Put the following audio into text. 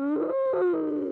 Mm.